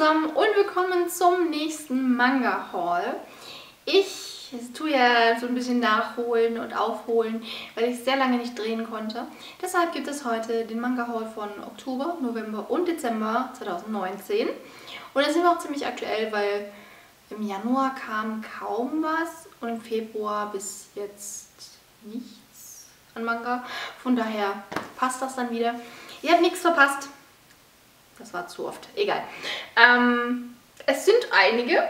zusammen und willkommen zum nächsten Manga-Haul. Ich tue ja so ein bisschen nachholen und aufholen, weil ich sehr lange nicht drehen konnte. Deshalb gibt es heute den Manga-Haul von Oktober, November und Dezember 2019. Und da sind wir auch ziemlich aktuell, weil im Januar kam kaum was und im Februar bis jetzt nichts an Manga. Von daher passt das dann wieder. Ihr habt nichts verpasst. Das war zu oft. Egal. Ähm, es sind einige.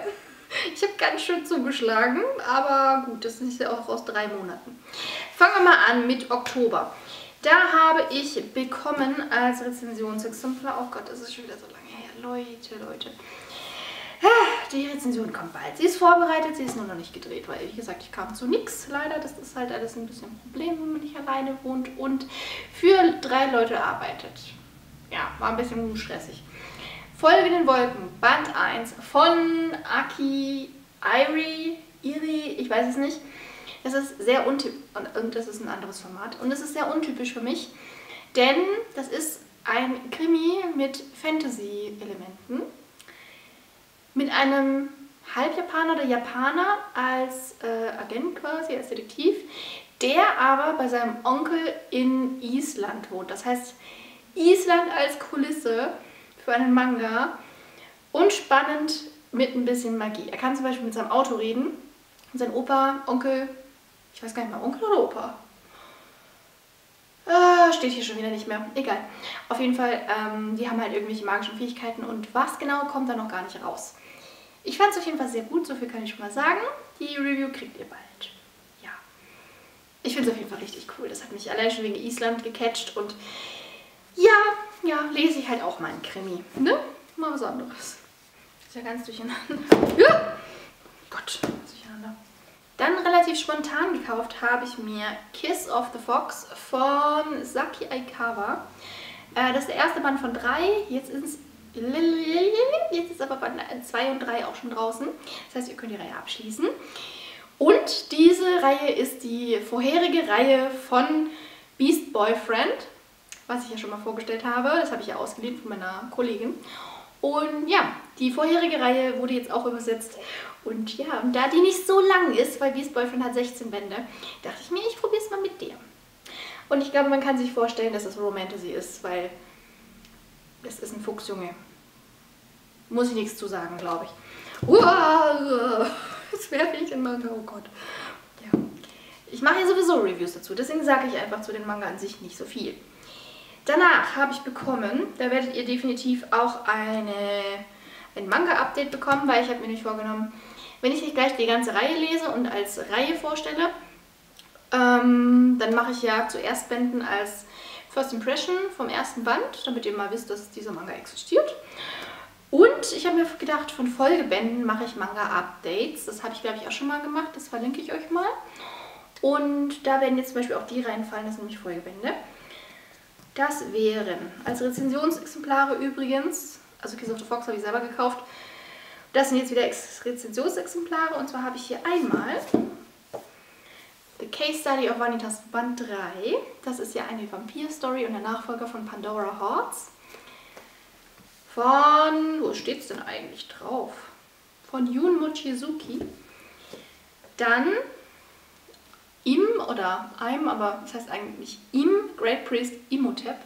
Ich habe ganz schön zugeschlagen, aber gut, das ist ja auch aus drei Monaten. Fangen wir mal an mit Oktober. Da habe ich bekommen als Rezensionsexemplar, oh Gott, das ist schon wieder so lange her, Leute, Leute. Die Rezension kommt bald. Sie ist vorbereitet, sie ist nur noch nicht gedreht, weil wie gesagt, ich kam zu nichts leider. Das ist halt alles ein bisschen ein Problem, wenn man nicht alleine wohnt und für drei Leute arbeitet ja, war ein bisschen stressig. Folge den Wolken, Band 1 von Aki Iri, Iri, ich weiß es nicht. Das ist sehr untypisch und das ist ein anderes Format und das ist sehr untypisch für mich, denn das ist ein Krimi mit Fantasy-Elementen, mit einem Halbjapaner oder Japaner als äh, Agent quasi, als Detektiv, der aber bei seinem Onkel in Island wohnt. Das heißt, Island als Kulisse für einen Manga und spannend mit ein bisschen Magie. Er kann zum Beispiel mit seinem Auto reden und sein Opa, Onkel, ich weiß gar nicht mehr, Onkel oder Opa? Ah, steht hier schon wieder nicht mehr. Egal. Auf jeden Fall, ähm, die haben halt irgendwelche magischen Fähigkeiten und was genau kommt da noch gar nicht raus. Ich fand es auf jeden Fall sehr gut, so viel kann ich schon mal sagen. Die Review kriegt ihr bald. Ja. Ich finde es auf jeden Fall richtig cool. Das hat mich allein schon wegen Island gecatcht und ja, ja, lese ich halt auch mal einen Krimi. Ne? Mal was anderes. Ist ja ganz durcheinander. Ja! Gott, durcheinander. Dann relativ spontan gekauft habe ich mir Kiss of the Fox von Saki Aikawa. Äh, das ist der erste Band von drei. Jetzt ist es Jetzt ist aber Band 2 und 3 auch schon draußen. Das heißt, ihr könnt die Reihe abschließen. Und diese Reihe ist die vorherige Reihe von Beast Boyfriend was ich ja schon mal vorgestellt habe. Das habe ich ja ausgeliehen von meiner Kollegin. Und ja, die vorherige Reihe wurde jetzt auch übersetzt. Und ja, und da die nicht so lang ist, weil Beast Boyfriend hat 16 Bände, dachte ich mir, ich probiere es mal mit der. Und ich glaube, man kann sich vorstellen, dass es Romantasy ist, weil es ist ein Fuchsjunge. Muss ich nichts zu sagen, glaube ich. Uah, jetzt werfe ich den Manga, oh Gott. Ja. Ich mache ja sowieso Reviews dazu, deswegen sage ich einfach zu den Manga an sich nicht so viel. Danach habe ich bekommen, da werdet ihr definitiv auch eine, ein Manga-Update bekommen, weil ich habe mir nicht vorgenommen, wenn ich nicht gleich die ganze Reihe lese und als Reihe vorstelle, ähm, dann mache ich ja zuerst Bänden als First Impression vom ersten Band, damit ihr mal wisst, dass dieser Manga existiert. Und ich habe mir gedacht, von Folgebänden mache ich Manga-Updates. Das habe ich, glaube ich, auch schon mal gemacht. Das verlinke ich euch mal. Und da werden jetzt zum Beispiel auch die reinfallen, das sind nämlich Folgebände. Das wären als Rezensionsexemplare übrigens, also Kiss of the Fox habe ich selber gekauft, das sind jetzt wieder Rezensionsexemplare und zwar habe ich hier einmal The Case Study of Vanitas Band 3. Das ist ja eine Vampir-Story und der Nachfolger von Pandora Hearts. Von, wo steht es denn eigentlich drauf? Von Yun Mochizuki. Dann im oder einem, aber das heißt eigentlich im Great Priest Imhotep.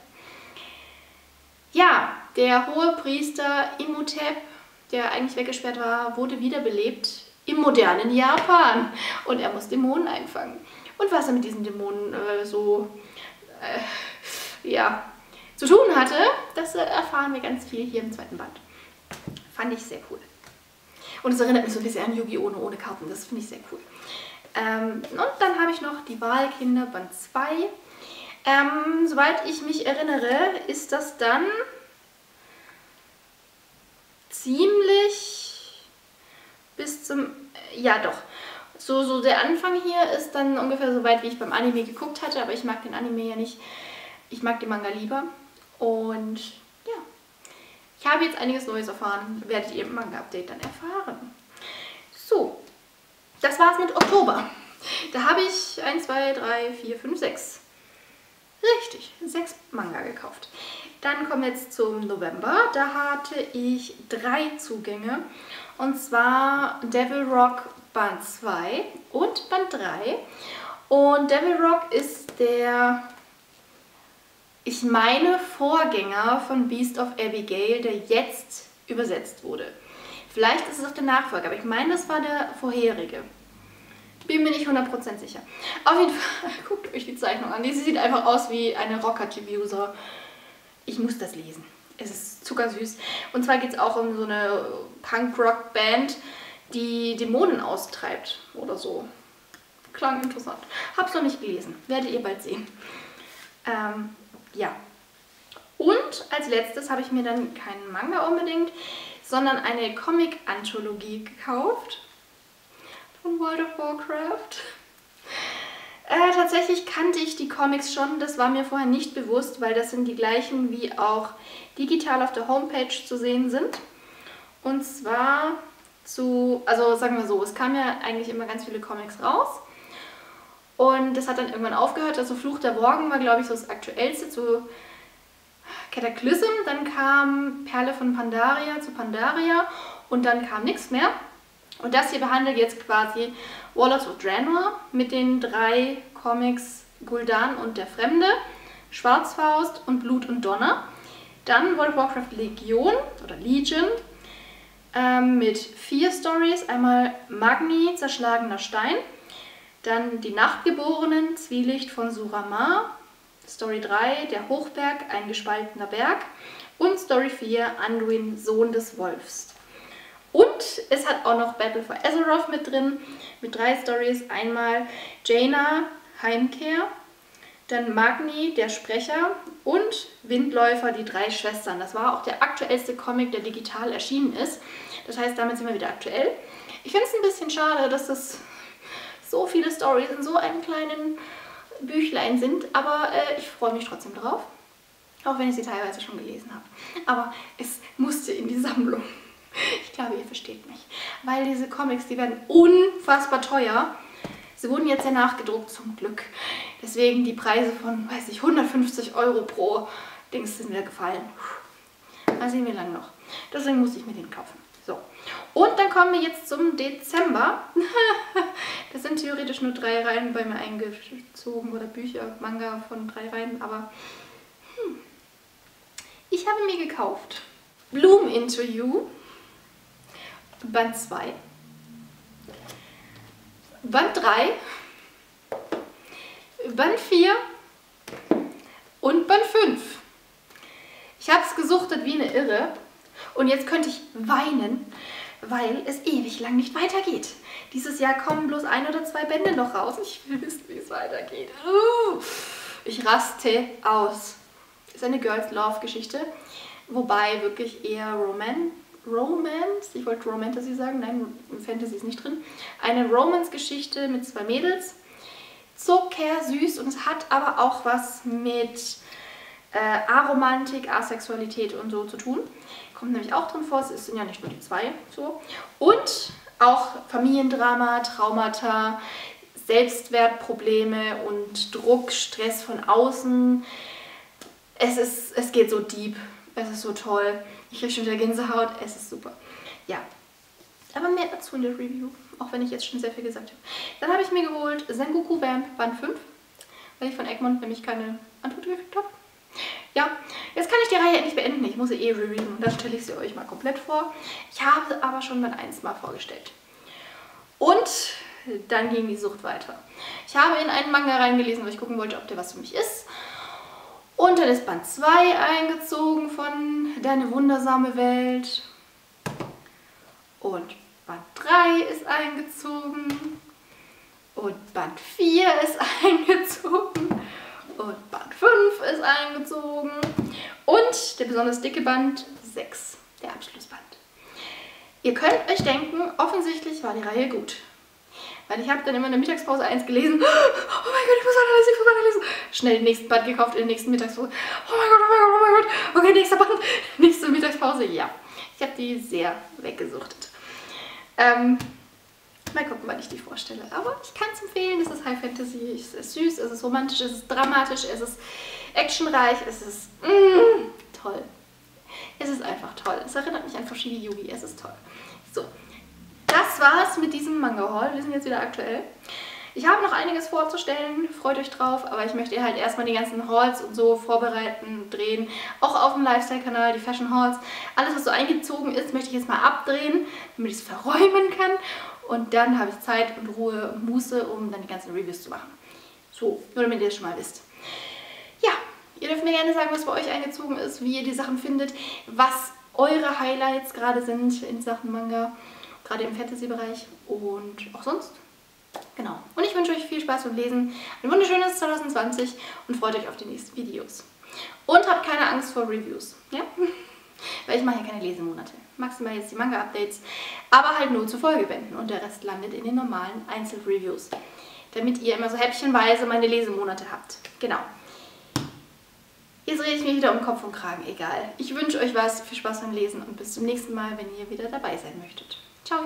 Ja, der hohe Priester Imhotep, der eigentlich weggesperrt war, wurde wiederbelebt im modernen Japan und er muss Dämonen einfangen. Und was er mit diesen Dämonen äh, so äh, ja, zu tun hatte, das äh, erfahren wir ganz viel hier im zweiten Band. Fand ich sehr cool. Und es erinnert mich so ein bisschen an Yu-Gi-Oh! ohne Karten, das finde ich sehr cool. Ähm, und dann habe ich noch die Wahlkinder Band 2. Ähm, soweit ich mich erinnere, ist das dann ziemlich bis zum... Ja, doch. So, so der Anfang hier ist dann ungefähr so weit, wie ich beim Anime geguckt hatte, aber ich mag den Anime ja nicht. Ich mag den Manga lieber. Und ja, ich habe jetzt einiges Neues erfahren. Werdet ihr im Manga-Update dann erfahren. So, das war's mit Oktober. Da habe ich 1, 2, 3, 4, 5, 6. Richtig, 6 Manga gekauft. Dann kommen wir jetzt zum November. Da hatte ich drei Zugänge. Und zwar Devil Rock Band 2 und Band 3. Und Devil Rock ist der, ich meine, Vorgänger von Beast of Abigail, der jetzt übersetzt wurde. Vielleicht ist es auch der Nachfolger, aber ich meine, das war der vorherige. Bin mir nicht 100% sicher. Auf jeden Fall, guckt euch die Zeichnung an. Die sieht einfach aus wie eine Rocker-Diffuser. Ich muss das lesen. Es ist zuckersüß. Und zwar geht es auch um so eine Punk-Rock-Band, die Dämonen austreibt oder so. Klang interessant. Hab's noch nicht gelesen. Werdet ihr bald sehen. Ähm, ja. Und als letztes habe ich mir dann keinen Manga unbedingt, sondern eine Comic-Anthologie gekauft von World of Warcraft. Äh, tatsächlich kannte ich die Comics schon, das war mir vorher nicht bewusst, weil das sind die gleichen, wie auch digital auf der Homepage zu sehen sind. Und zwar zu, also sagen wir so, es kamen ja eigentlich immer ganz viele Comics raus. Und das hat dann irgendwann aufgehört. Also Fluch der Morgen war, glaube ich, so das aktuellste zu Cataclysm. Dann kam Perle von Pandaria zu Pandaria und dann kam nichts mehr. Und das hier behandelt jetzt quasi Warlords of Draenor mit den drei Comics Gul'dan und der Fremde, Schwarzfaust und Blut und Donner. Dann World of Warcraft Legion oder Legion ähm, mit vier Stories. Einmal Magni, zerschlagener Stein. Dann Die Nachtgeborenen, Zwielicht von Suramar. Story 3, Der Hochberg, ein gespaltener Berg. Und Story 4, Anduin, Sohn des Wolfs. Und es hat auch noch Battle for Azeroth mit drin, mit drei Stories. Einmal Jaina, Heimkehr, dann Magni, der Sprecher und Windläufer, die drei Schwestern. Das war auch der aktuellste Comic, der digital erschienen ist. Das heißt, damit sind wir wieder aktuell. Ich finde es ein bisschen schade, dass das so viele Stories in so einem kleinen Büchlein sind, aber äh, ich freue mich trotzdem drauf. Auch wenn ich sie teilweise schon gelesen habe. Aber es musste in die Sammlung. Ich glaube, ihr versteht mich. Weil diese Comics, die werden unfassbar teuer. Sie wurden jetzt ja nachgedruckt, zum Glück. Deswegen die Preise von, weiß ich, 150 Euro pro Dings sind mir gefallen. Mal sehen, wie lange noch. Deswegen muss ich mir den kaufen. Und dann kommen wir jetzt zum Dezember. das sind theoretisch nur drei Reihen bei mir eingezogen oder Bücher, Manga von drei Reihen, aber hm. ich habe mir gekauft Bloom Into You Band 2, Band 3, Band 4 und Band 5. Ich habe es gesuchtet wie eine Irre und jetzt könnte ich weinen, weil es ewig lang nicht weitergeht. Dieses Jahr kommen bloß ein oder zwei Bände noch raus. Ich will wissen, wie es weitergeht. Ich raste aus. Ist eine Girls Love Geschichte, wobei wirklich eher Roman Romance, ich wollte Romantasy sagen, nein, Fantasy ist nicht drin. Eine Romance-Geschichte mit zwei Mädels. Zucker, süß und es hat aber auch was mit äh, Aromantik, Asexualität und so zu tun. Kommt nämlich auch drin vor, es sind ja nicht nur die zwei so. Und auch Familiendrama, Traumata, Selbstwertprobleme und Druck, Stress von außen. Es, ist, es geht so deep, es ist so toll. Ich kriege schon wieder Gänsehaut. Es ist super. Ja. Aber mehr dazu in der Review. Auch wenn ich jetzt schon sehr viel gesagt habe. Dann habe ich mir geholt Sengoku Vamp Band 5. Weil ich von Egmont nämlich keine Antwort gekriegt habe. Ja, jetzt kann ich die Reihe endlich beenden. Ich muss sie eh reviewen und dann stelle ich sie euch mal komplett vor. Ich habe sie aber schon Band 1 mal vorgestellt. Und dann ging die Sucht weiter. Ich habe in einen Manga reingelesen, weil ich gucken wollte, ob der was für mich ist. Und dann ist Band 2 eingezogen von Deine wundersame Welt. Und Band 3 ist eingezogen. Und Band 4 ist eingezogen. Und Band 5 ist eingezogen. Und der besonders dicke Band 6, der Abschlussband. Ihr könnt euch denken, offensichtlich war die Reihe gut. Weil ich habe dann immer in der Mittagspause eins gelesen. Oh mein Gott, ich muss weiterlesen, ich muss weiterlesen. Schnell den nächsten Band gekauft in der nächsten Mittagspause. Oh mein Gott, oh mein Gott, oh mein Gott. Okay, nächster Band, nächste Mittagspause. Ja, ich habe die sehr weggesuchtet. Ähm, mal gucken, wann ich die vorstelle. Aber ich kann es empfehlen. Es ist High Fantasy, es ist süß, es ist romantisch, es ist dramatisch, es ist actionreich, es ist mm, toll. Es ist einfach toll. Es erinnert mich an verschiedene Yugi. Es ist toll. So, das war's mit diesem Manga-Haul. Wir sind jetzt wieder aktuell. Ich habe noch einiges vorzustellen, freut euch drauf, aber ich möchte halt erstmal die ganzen Hauls und so vorbereiten, drehen. Auch auf dem Lifestyle-Kanal, die Fashion Hauls. Alles, was so eingezogen ist, möchte ich jetzt mal abdrehen, damit ich es verräumen kann. Und dann habe ich Zeit und Ruhe und Muße, um dann die ganzen Reviews zu machen. So, nur damit ihr es schon mal wisst. Ja, ihr dürft mir gerne sagen, was bei euch eingezogen ist, wie ihr die Sachen findet, was eure Highlights gerade sind in Sachen Manga, gerade im Fantasy-Bereich und auch sonst. Genau. Und ich wünsche euch viel Spaß beim Lesen, ein wunderschönes 2020 und freut euch auf die nächsten Videos. Und habt keine Angst vor Reviews, ja? Weil ich mache ja keine Lesemonate. Maximal jetzt die Manga-Updates, aber halt nur zu Folgebänden und der Rest landet in den normalen Einzelreviews. Damit ihr immer so häppchenweise meine Lesemonate habt. Genau. Jetzt rede ich mir wieder um Kopf und Kragen, egal. Ich wünsche euch was, viel Spaß beim Lesen und bis zum nächsten Mal, wenn ihr wieder dabei sein möchtet. Ciao!